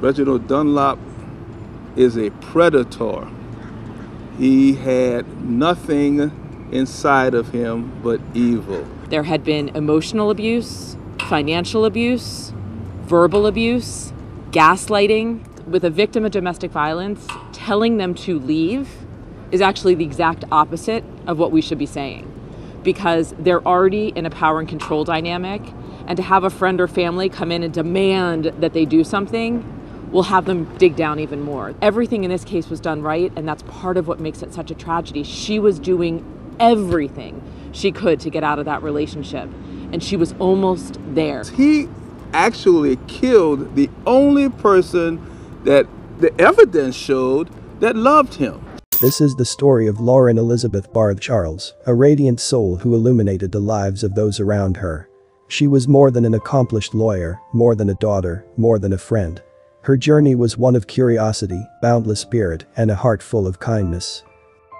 Reginald Dunlap is a predator. He had nothing inside of him but evil. There had been emotional abuse, financial abuse, verbal abuse, gaslighting. With a victim of domestic violence, telling them to leave is actually the exact opposite of what we should be saying because they're already in a power and control dynamic. And to have a friend or family come in and demand that they do something will have them dig down even more. Everything in this case was done right, and that's part of what makes it such a tragedy. She was doing everything she could to get out of that relationship, and she was almost there. He actually killed the only person that the evidence showed that loved him. This is the story of Lauren Elizabeth Barthé Charles, a radiant soul who illuminated the lives of those around her. She was more than an accomplished lawyer, more than a daughter, more than a friend. Her journey was one of curiosity, boundless spirit, and a heart full of kindness.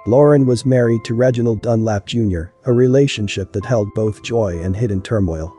Lauren was married to Reginald Dunlap Jr., a relationship that held both joy and hidden turmoil.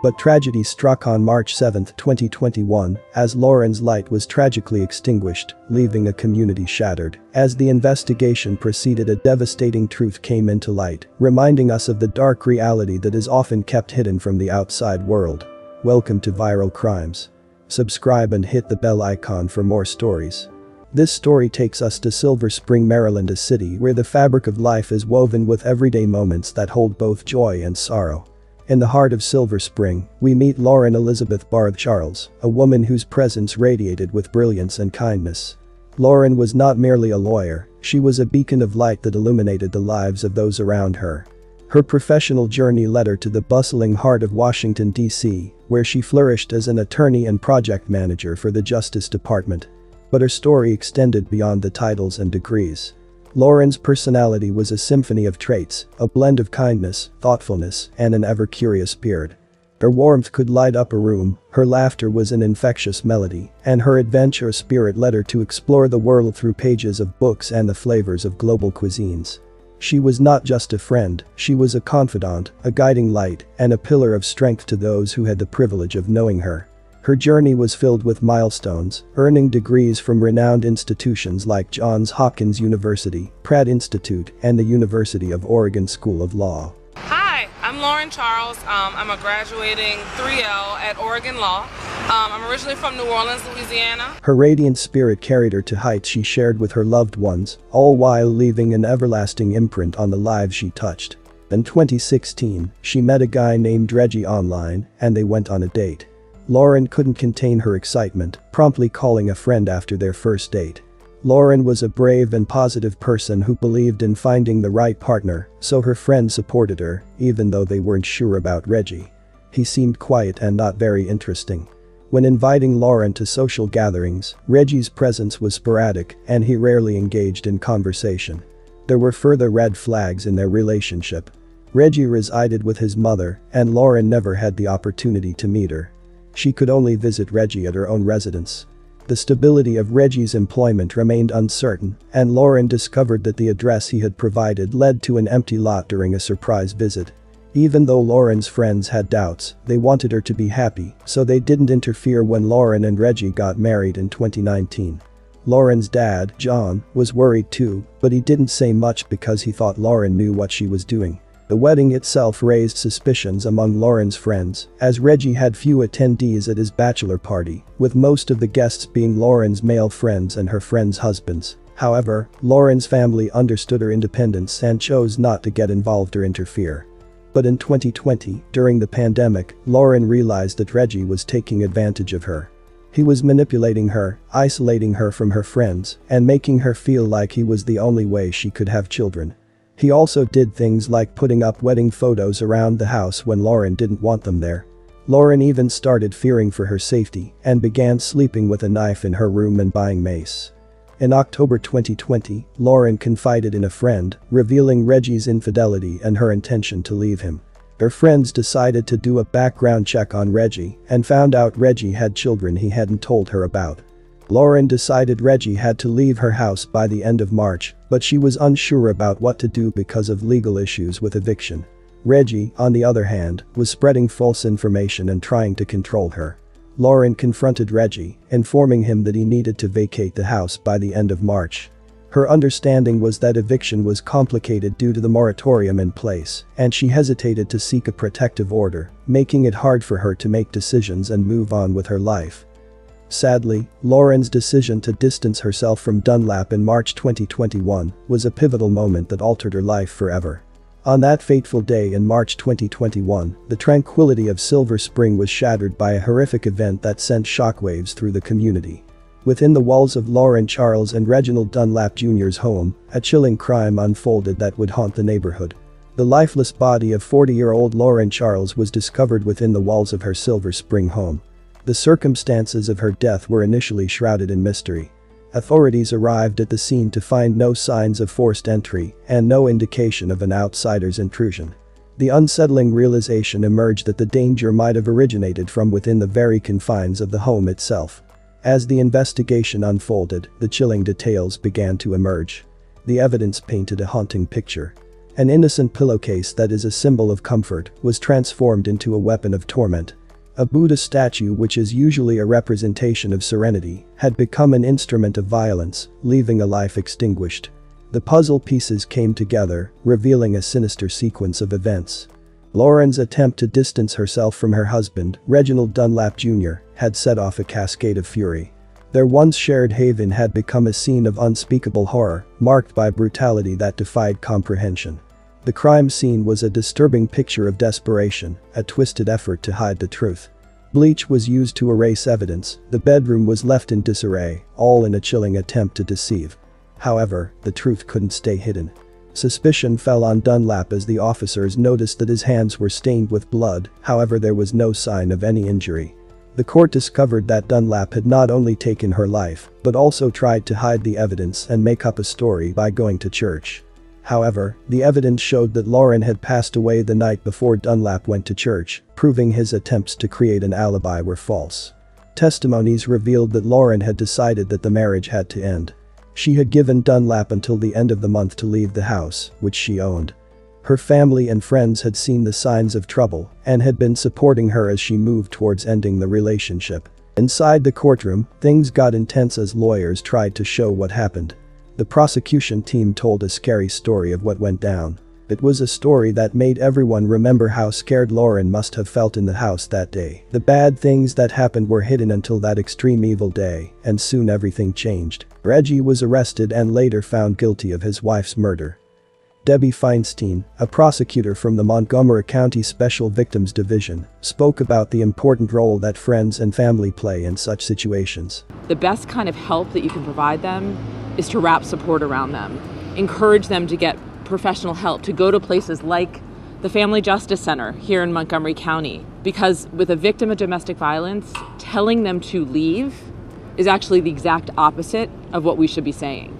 But tragedy struck on March 7, 2021, as Lauren's light was tragically extinguished, leaving a community shattered. As the investigation proceeded a devastating truth came into light, reminding us of the dark reality that is often kept hidden from the outside world. Welcome to Viral Crimes. Subscribe and hit the bell icon for more stories. This story takes us to Silver Spring, Maryland a city where the fabric of life is woven with everyday moments that hold both joy and sorrow. In the heart of Silver Spring, we meet Lauren Elizabeth Barthé Charles, a woman whose presence radiated with brilliance and kindness. Lauren was not merely a lawyer, she was a beacon of light that illuminated the lives of those around her. Her professional journey led her to the bustling heart of Washington, D.C., where she flourished as an attorney and project manager for the Justice Department. But her story extended beyond the titles and degrees. Lauren's personality was a symphony of traits, a blend of kindness, thoughtfulness, and an ever-curious spirit. Her warmth could light up a room, her laughter was an infectious melody, and her adventurous spirit led her to explore the world through pages of books and the flavors of global cuisines. She was not just a friend, she was a confidant, a guiding light, and a pillar of strength to those who had the privilege of knowing her. Her journey was filled with milestones, earning degrees from renowned institutions like Johns Hopkins University, Pratt Institute, and the University of Oregon School of Law. Hi, I'm Lauren Charles. Um, I'm a graduating 3L at Oregon Law. Um, I'm originally from New Orleans, Louisiana. Her radiant spirit carried her to heights she shared with her loved ones, all while leaving an everlasting imprint on the lives she touched. In 2016, she met a guy named Reggie online, and they went on a date. Lauren couldn't contain her excitement, promptly calling a friend after their first date. Lauren was a brave and positive person who believed in finding the right partner, so her friend supported her, even though they weren't sure about Reggie. He seemed quiet and not very interesting. When inviting Lauren to social gatherings, Reggie's presence was sporadic and he rarely engaged in conversation. There were further red flags in their relationship. Reggie resided with his mother, and Lauren never had the opportunity to meet her. She could only visit Reggie at her own residence. The stability of Reggie's employment remained uncertain, and Lauren discovered that the address he had provided led to an empty lot during a surprise visit. Even though Lauren's friends had doubts, they wanted her to be happy, so they didn't interfere when Lauren and Reggie got married in 2019. Lauren's dad, John, was worried too, but he didn't say much because he thought Lauren knew what she was doing. The wedding itself raised suspicions among Lauren's friends, as Reggie had few attendees at his bachelor party, with most of the guests being Lauren's male friends and her friends' husbands. However, Lauren's family understood her independence and chose not to get involved or interfere. But in 2020, during the pandemic, Lauren realized that Reggie was taking advantage of her. He was manipulating her, isolating her from her friends, and making her feel like he was the only way she could have children. He also did things like putting up wedding photos around the house when Lauren didn't want them there. Lauren even started fearing for her safety and began sleeping with a knife in her room and buying mace. In October 2020, Lauren confided in a friend, revealing Reggie's infidelity and her intention to leave him. Her friends decided to do a background check on Reggie and found out Reggie had children he hadn't told her about. Lauren decided Reggie had to leave her house by the end of March, but she was unsure about what to do because of legal issues with eviction. Reggie, on the other hand, was spreading false information and trying to control her. Lauren confronted Reggie, informing him that he needed to vacate the house by the end of March. Her understanding was that eviction was complicated due to the moratorium in place, and she hesitated to seek a protective order, making it hard for her to make decisions and move on with her life. Sadly, Lauren's decision to distance herself from Dunlap in March 2021 was a pivotal moment that altered her life forever. On that fateful day in March 2021, the tranquility of Silver Spring was shattered by a horrific event that sent shockwaves through the community. Within the walls of Lauren Charles and Reginald Dunlap Jr.'s home, a chilling crime unfolded that would haunt the neighborhood. The lifeless body of 40-year-old Lauren Charles was discovered within the walls of her Silver Spring home. The circumstances of her death were initially shrouded in mystery. Authorities arrived at the scene to find no signs of forced entry and no indication of an outsider's intrusion. The unsettling realization emerged that the danger might have originated from within the very confines of the home itself. As the investigation unfolded, the chilling details began to emerge. The evidence painted a haunting picture. An innocent pillowcase that is a symbol of comfort was transformed into a weapon of torment. A Buddha statue which is usually a representation of serenity had become an instrument of violence, leaving a life extinguished. The puzzle pieces came together, revealing a sinister sequence of events. Lauren's attempt to distance herself from her husband, Reginald Dunlap Jr., had set off a cascade of fury. Their once shared haven had become a scene of unspeakable horror, marked by brutality that defied comprehension. The crime scene was a disturbing picture of desperation, a twisted effort to hide the truth. Bleach was used to erase evidence, the bedroom was left in disarray, all in a chilling attempt to deceive. However, the truth couldn't stay hidden. Suspicion fell on Dunlap as the officers noticed that his hands were stained with blood, however there was no sign of any injury. The court discovered that Dunlap had not only taken her life, but also tried to hide the evidence and make up a story by going to church. However, the evidence showed that Lauren had passed away the night before Dunlap went to church, proving his attempts to create an alibi were false. Testimonies revealed that Lauren had decided that the marriage had to end. She had given Dunlap until the end of the month to leave the house, which she owned. Her family and friends had seen the signs of trouble and had been supporting her as she moved towards ending the relationship. Inside the courtroom, things got intense as lawyers tried to show what happened. The prosecution team told a scary story of what went down. It was a story that made everyone remember how scared Lauren must have felt in the house that day. The bad things that happened were hidden until that extreme evil day, and soon everything changed. Reggie was arrested and later found guilty of his wife's murder. Debbie Feinstein, a prosecutor from the Montgomery County Special Victims Division, spoke about the important role that friends and family play in such situations. The best kind of help that you can provide them is to wrap support around them. Encourage them to get professional help, to go to places like the Family Justice Center here in Montgomery County. Because with a victim of domestic violence, telling them to leave is actually the exact opposite of what we should be saying.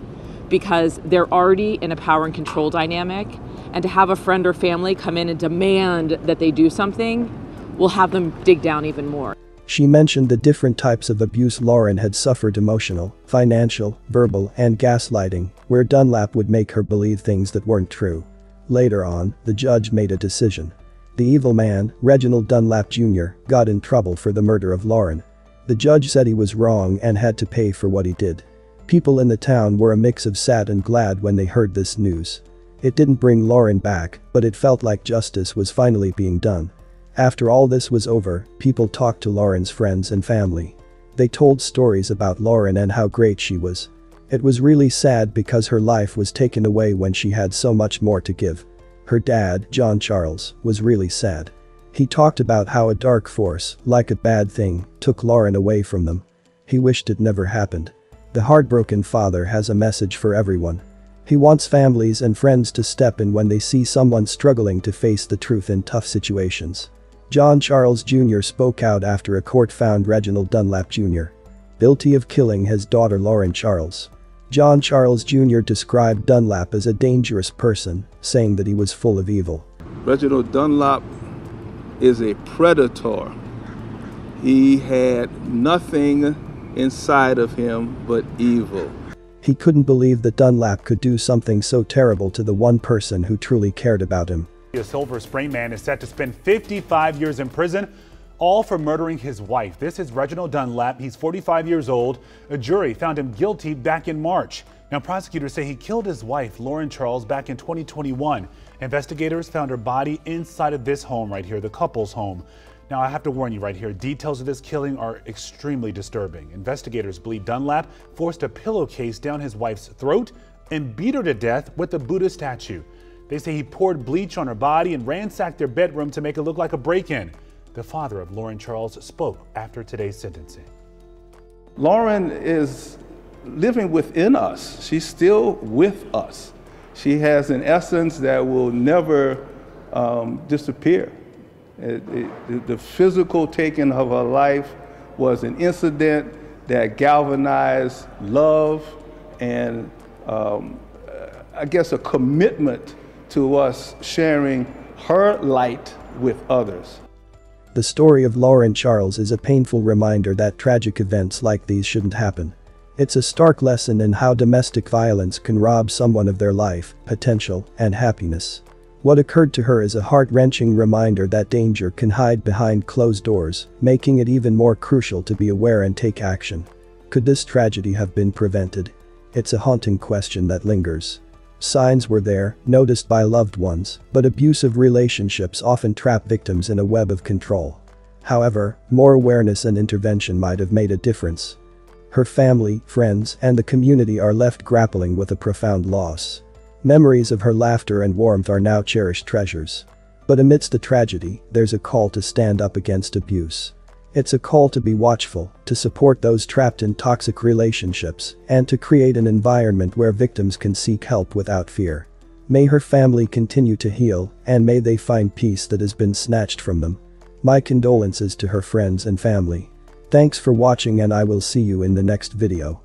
Because they're already in a power and control dynamic, and to have a friend or family come in and demand that they do something will have them dig down even more. She mentioned the different types of abuse Lauren had suffered emotional, financial, verbal, and gaslighting, where Dunlap would make her believe things that weren't true. Later on, the judge made a decision. The evil man, Reginald Dunlap Jr., got in trouble for the murder of Lauren. The judge said he was wrong and had to pay for what he did. People in the town were a mix of sad and glad when they heard this news. It didn't bring Lauren back, but it felt like justice was finally being done. After all this was over, people talked to Lauren's friends and family. They told stories about Lauren and how great she was. It was really sad because her life was taken away when she had so much more to give. Her dad, John Charles, was really sad. He talked about how a dark force, like a bad thing, took Lauren away from them. He wished it never happened. The heartbroken father has a message for everyone. He wants families and friends to step in when they see someone struggling to face the truth in tough situations. John Charles Jr. spoke out after a court found Reginald Dunlap Jr. guilty of killing his daughter Lauren Charles. John Charles Jr. described Dunlap as a dangerous person, saying that he was full of evil. Reginald Dunlap is a predator. He had nothing inside of him but evil. He couldn't believe that Dunlap could do something so terrible to the one person who truly cared about him. A Silver Spring man is set to spend 55 years in prison all for murdering his wife. This is Reginald Dunlap. He's 45 years old. A jury found him guilty back in March. Now, prosecutors say he killed his wife, Lauren Charles, back in 2021. Investigators found her body inside of this home right here, the couple's home. Now, I have to warn you right here, details of this killing are extremely disturbing. Investigators believe Dunlap forced a pillowcase down his wife's throat and beat her to death with a Buddha statue. They say he poured bleach on her body and ransacked their bedroom to make it look like a break in. The father of Lauren Charles spoke after today's sentencing. Lauren is living within us, she's still with us. She has an essence that will never um, disappear. It, the physical taking of her life was an incident that galvanized love and um, I guess a commitment to us sharing her light with others. The story of Lauren Charles is a painful reminder that tragic events like these shouldn't happen. It's a stark lesson in how domestic violence can rob someone of their life, potential, and happiness. What occurred to her is a heart-wrenching reminder that danger can hide behind closed doors, making it even more crucial to be aware and take action. Could this tragedy have been prevented? It's a haunting question that lingers. Signs were there, noticed by loved ones, but abusive relationships often trap victims in a web of control. However, more awareness and intervention might have made a difference. Her family, friends, and the community are left grappling with a profound loss. Memories of her laughter and warmth are now cherished treasures. But amidst the tragedy, there's a call to stand up against abuse. It's a call to be watchful, to support those trapped in toxic relationships, and to create an environment where victims can seek help without fear. May her family continue to heal, and may they find peace that has been snatched from them. My condolences to her friends and family. Thanks for watching and I will see you in the next video.